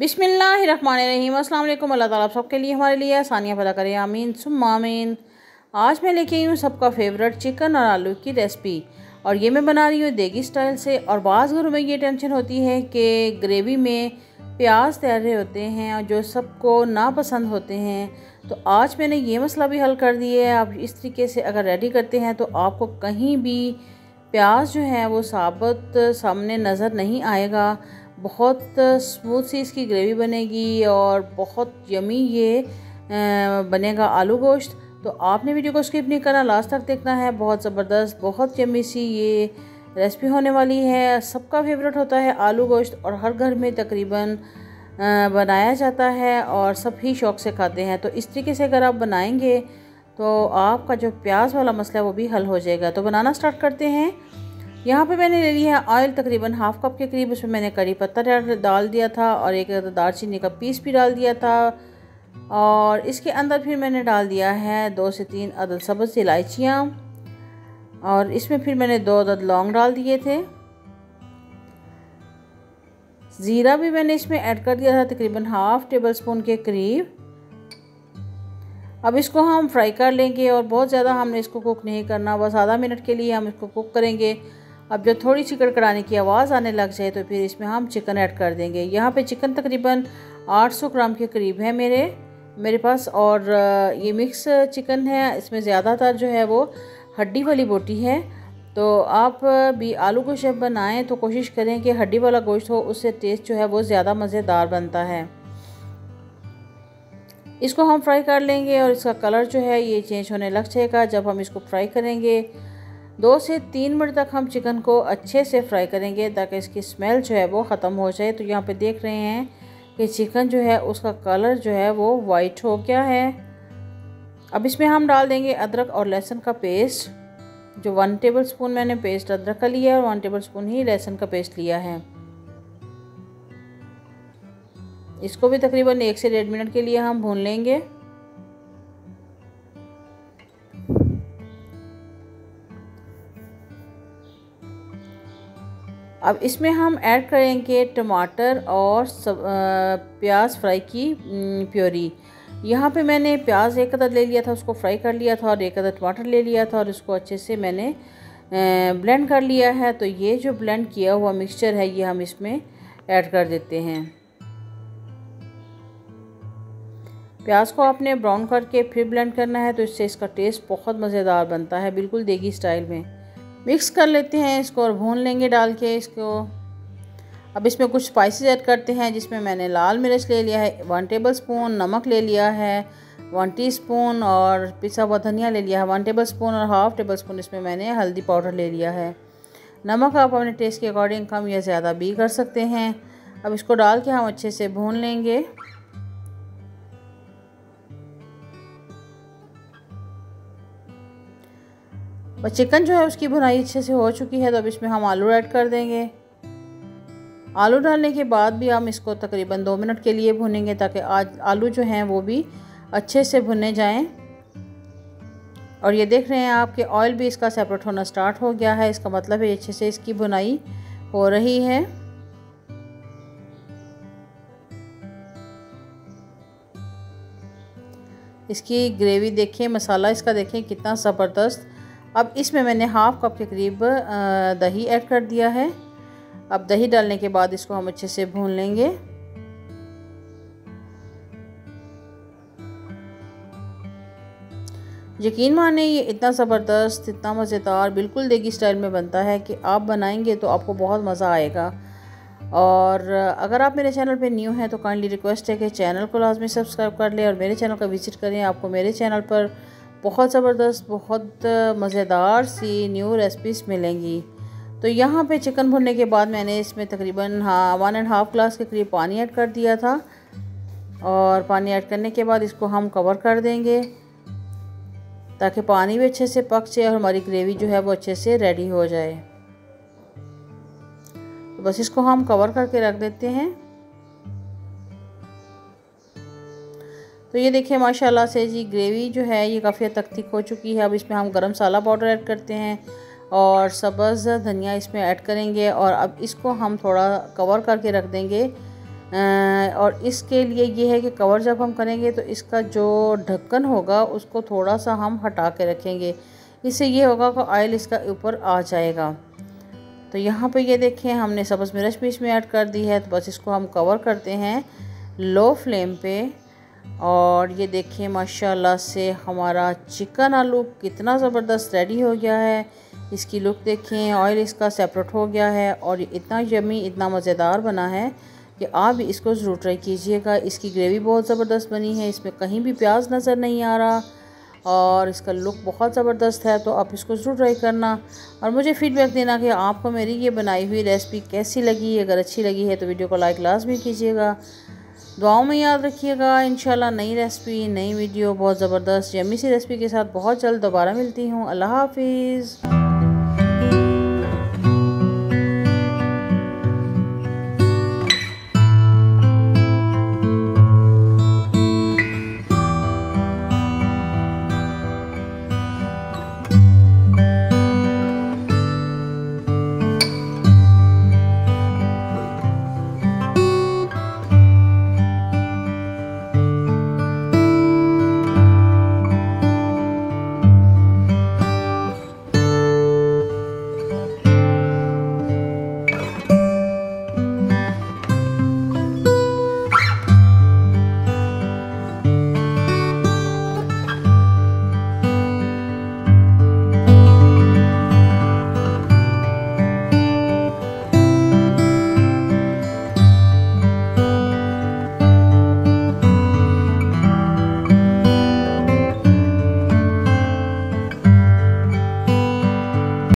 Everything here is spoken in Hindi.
बिसमीम अल्लाम अल्लाह ताला सबके लिए हमारे लिए आसानियाँ पैदा करें, आमीन। सुम आमीन। आज मैं लेके आई हूँ सबका फेवरेट चिकन और आलू की रेसिपी और ये मैं बना रही हूँ देगी स्टाइल से। और बाज़ घरों में ये टेंशन होती है कि ग्रेवी में प्याज तैयार रहे होते हैं और जो सबको नापसंद होते हैं। तो आज मैंने ये मसला भी हल कर दिया है। आप इस तरीके से अगर रेडी करते हैं तो आपको कहीं भी प्याज जो है वो साबुत सामने नज़र नहीं आएगा। बहुत स्मूथ सी इसकी ग्रेवी बनेगी और बहुत यमी ये बनेगा आलू गोश्त। तो आपने वीडियो को स्किप नहीं करना लास्ट तक देखना है। बहुत ज़बरदस्त, बहुत यमी सी ये रेसिपी होने वाली है। सबका फेवरेट होता है आलू गोश्त और हर घर में तकरीबन बनाया जाता है और सब ही शौक़ से खाते हैं। तो इस तरीके से अगर आप बनाएँगे तो आपका जो प्याज वाला मसला है वो भी हल हो जाएगा। तो बनाना स्टार्ट करते हैं। यहाँ पे मैंने ले ली है ऑयल तकरीबन हाफ़ कप के करीब, उसमें मैंने करी पत्ता डाल दिया था और एक दालचीनी का पीस भी डाल दिया था। और इसके अंदर फिर मैंने डाल दिया है दो से तीन अदद सब्ज़, इलायचियाँ। और इसमें फिर मैंने दो अदद लौंग डाल दिए थे। ज़ीरा भी मैंने इसमें ऐड कर दिया था तकरीबन हाफ़ टेबल स्पून के करीब। अब इसको हम फ्राई कर लेंगे और बहुत ज़्यादा हमने इसको कुक नहीं करना, बस आधा मिनट के लिए हम इसको कुक करेंगे। अब जब थोड़ी सी कड़कड़ाने की आवाज़ आने लग जाए तो फिर इसमें हम चिकन ऐड कर देंगे। यहाँ पे चिकन तकरीबन 800 ग्राम के करीब है मेरे मेरे पास और ये मिक्स चिकन है, इसमें ज़्यादातर जो है वो हड्डी वाली बोटी है। तो आप भी आलू को जब बनाएँ तो कोशिश करें कि हड्डी वाला गोश्त हो, उससे टेस्ट जो है वो ज़्यादा मज़ेदार बनता है। इसको हम फ्राई कर लेंगे और इसका कलर जो है ये चेंज होने लग जाएगा। जब हम इसको फ्राई करेंगे दो से तीन मिनट तक हम चिकन को अच्छे से फ्राई करेंगे ताकि इसकी स्मेल जो है वो ख़त्म हो जाए। तो यहाँ पे देख रहे हैं कि चिकन जो है, उसका कलर जो है वो वाइट हो गया है। अब इसमें हम डाल देंगे अदरक और लहसुन का पेस्ट, जो वन टेबल स्पून मैंने पेस्ट अदरक का लिया है और वन टेबल स्पून ही लहसुन का पेस्ट लिया है। इसको भी तकरीबन एक से डेढ़ मिनट के लिए हम भून लेंगे। अब इसमें हम ऐड करेंगे टमाटर और सब प्याज फ्राई की प्योरी। यहाँ पे मैंने प्याज एक अदद ले लिया था, उसको फ्राई कर लिया था और एक अदर टमाटर ले लिया था और इसको अच्छे से मैंने ब्लेंड कर लिया है। तो ये जो ब्लेंड किया हुआ मिक्सचर है, ये हम इसमें ऐड कर देते हैं। प्याज को आपने ब्राउन करके फिर ब्लेंड करना है तो इससे इसका टेस्ट बहुत मज़ेदार बनता है, बिल्कुल देगी स्टाइल में। मिक्स कर लेते हैं इसको और भून लेंगे डाल के इसको। अब इसमें कुछ स्पाइसेस ऐड करते हैं, जिसमें मैंने लाल मिर्च ले लिया है वन टेबल स्पून नमक ले लिया है वन टीस्पून और पिसा हुआ धनिया ले लिया है वन टेबल स्पून और हाफ़ टेबल स्पून इसमें मैंने हल्दी पाउडर ले लिया है। नमक आप अपने टेस्ट के अकॉर्डिंग कम या ज़्यादा भी कर सकते हैं। अब इसको डाल के हम अच्छे से भून लेंगे। बस चिकन जो है उसकी भुनाई अच्छे से हो चुकी है तो अब इसमें हम आलू ऐड कर देंगे। आलू डालने के बाद भी हम इसको तकरीबन दो मिनट के लिए भुनेंगे ताकि आज आलू जो हैं वो भी अच्छे से भुने जाएँ। और ये देख रहे हैं आपके ऑयल भी इसका सेपरेट होना स्टार्ट हो गया है, इसका मतलब है अच्छे से इसकी भुनाई हो रही है। इसकी ग्रेवी देखें, मसाला इसका देखें कितना ज़बरदस्त अब इसमें मैंने हाफ़ कप के करीब दही ऐड कर दिया है। अब दही डालने के बाद इसको हम अच्छे से भून लेंगे। यकीन माने, ये इतना ज़बरदस्त, इतना मज़ेदार, बिल्कुल देगी स्टाइल में बनता है कि आप बनाएँगे तो आपको बहुत मज़ा आएगा। और अगर आप मेरे चैनल पे न्यू हैं तो काइंडली रिक्वेस्ट है कि चैनल को लाजमी सब्सक्राइब कर लें और मेरे चैनल का विज़िट करें। आपको मेरे चैनल पर बहुत ज़बरदस्त, बहुत मज़ेदार सी न्यू रेसिपीज़ मिलेंगी। तो यहाँ पे चिकन भुनने के बाद मैंने इसमें तकरीबन हाँ वन एंड हाफ़ ग्लास के करीब पानी ऐड कर दिया था। और पानी ऐड करने के बाद इसको हम कवर कर देंगे, ताकि पानी भी अच्छे से पक जाए और हमारी ग्रेवी जो है वो अच्छे से रेडी हो जाए। तो बस इसको हम कवर करके रख देते हैं। तो ये देखिए, माशाल्लाह से जी ग्रेवी जो है, ये काफ़ी हद तक थिक हो चुकी है। अब इसमें हम गरम मसाला पाउडर ऐड करते हैं और सब्ज़ धनिया इसमें ऐड करेंगे और अब इसको हम थोड़ा कवर करके रख देंगे। और इसके लिए ये है कि कवर जब हम करेंगे तो इसका जो ढक्कन होगा, उसको थोड़ा सा हम हटा के रखेंगे। इससे ये होगा कि ऑयल इसका ऊपर आ जाएगा। तो यहाँ पे ये देखें हमने सब्ज़ मिर्च भी इसमें ऐड कर दी है। तो बस इसको हम कवर करते हैं लो फ्लेम पे। और ये देखें माशाल्लाह से हमारा चिकन आलू कितना ज़बरदस्त रेडी हो गया है। इसकी लुक देखें ऑयल इसका सेपरेट हो गया है और इतना यमी इतना मज़ेदार बना है कि आप इसको ज़रूर ट्राई कीजिएगा। इसकी ग्रेवी बहुत ज़बरदस्त बनी है, इसमें कहीं भी प्याज नज़र नहीं आ रहा और इसका लुक बहुत ज़बरदस्त है तो आप इसको ज़रूर ट्राई करना। और मुझे फीडबैक देना कि आपको मेरी ये बनाई हुई रेसिपी कैसी लगी। अगर अच्छी लगी है तो वीडियो को लाइक लाजमी कीजिएगा। दुआओं में याद रखिएगा। इन नई रेसिपी नई वीडियो बहुत ज़बरदस्त यमी सी रेसिपी के साथ बहुत जल्द दोबारा मिलती हूँ। अल्लाह हाफिज़।